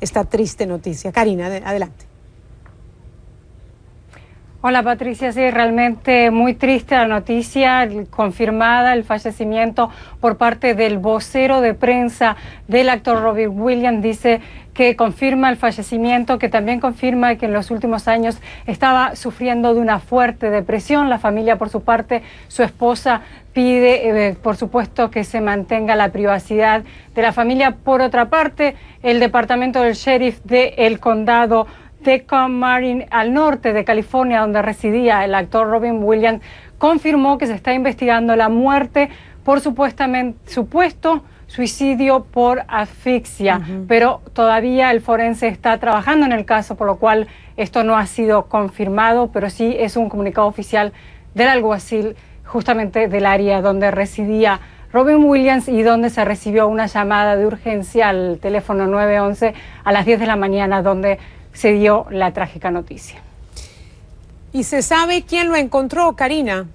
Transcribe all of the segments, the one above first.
esta triste noticia. Karina, adelante. Hola Patricia, sí, realmente muy triste la noticia confirmada, el fallecimiento por parte del vocero de prensa del actor Robert Williams. Dice que confirma el fallecimiento, que también confirma que en los últimos años estaba sufriendo de una fuerte depresión. La familia, por su parte, su esposa pide, eh, por supuesto, que se mantenga la privacidad de la familia. Por otra parte, el departamento del sheriff del condado Tecum Marine, al norte de California, donde residía el actor Robin Williams, confirmó que se está investigando la muerte por supuestamente, supuesto suicidio por asfixia, pero todavía el forense está trabajando en el caso, por lo cual esto no ha sido confirmado, pero sí es un comunicado oficial del alguacil justamente del área donde residía Robin Williams y donde se recibió una llamada de urgencia al teléfono 911 a las 10 de la mañana, donde se dio la trágica noticia. ¿Y se sabe quién lo encontró, Karina?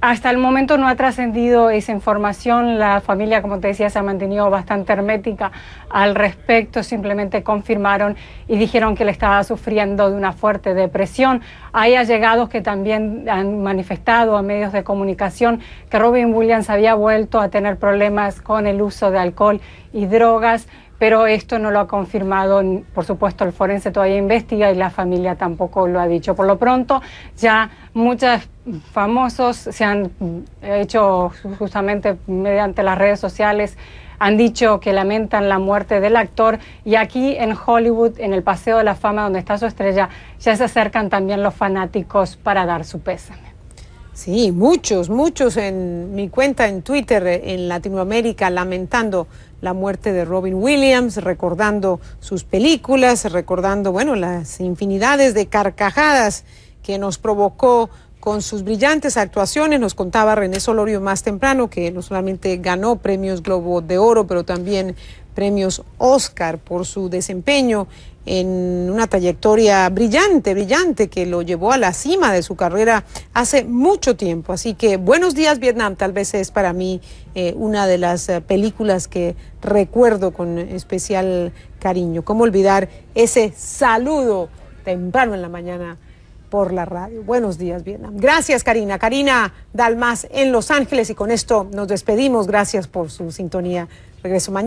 Hasta el momento no ha trascendido esa información. La familia, como te decía, se ha mantenido bastante hermética al respecto. Simplemente confirmaron y dijeron que le estaba sufriendo de una fuerte depresión. Hay allegados que también han manifestado a medios de comunicación que Robin Williams había vuelto a tener problemas con el uso de alcohol y drogas pero esto no lo ha confirmado, por supuesto el forense todavía investiga y la familia tampoco lo ha dicho. Por lo pronto ya muchos famosos se han hecho justamente mediante las redes sociales han dicho que lamentan la muerte del actor y aquí en Hollywood, en el Paseo de la Fama donde está su estrella, ya se acercan también los fanáticos para dar su pésame. Sí, muchos, muchos en mi cuenta en Twitter en Latinoamérica lamentando la muerte de Robin Williams, recordando sus películas, recordando, bueno, las infinidades de carcajadas que nos provocó con sus brillantes actuaciones. Nos contaba René Solorio más temprano que no solamente ganó premios Globo de Oro, pero también premios Oscar por su desempeño en una trayectoria brillante, brillante, que lo llevó a la cima de su carrera hace mucho tiempo. Así que Buenos días Vietnam tal vez es para mí eh, una de las eh, películas que recuerdo con especial cariño. ¿Cómo olvidar ese saludo temprano en la mañana? por la radio. Buenos días, Vietnam. Gracias, Karina. Karina Dalmas en Los Ángeles y con esto nos despedimos. Gracias por su sintonía. Regreso mañana.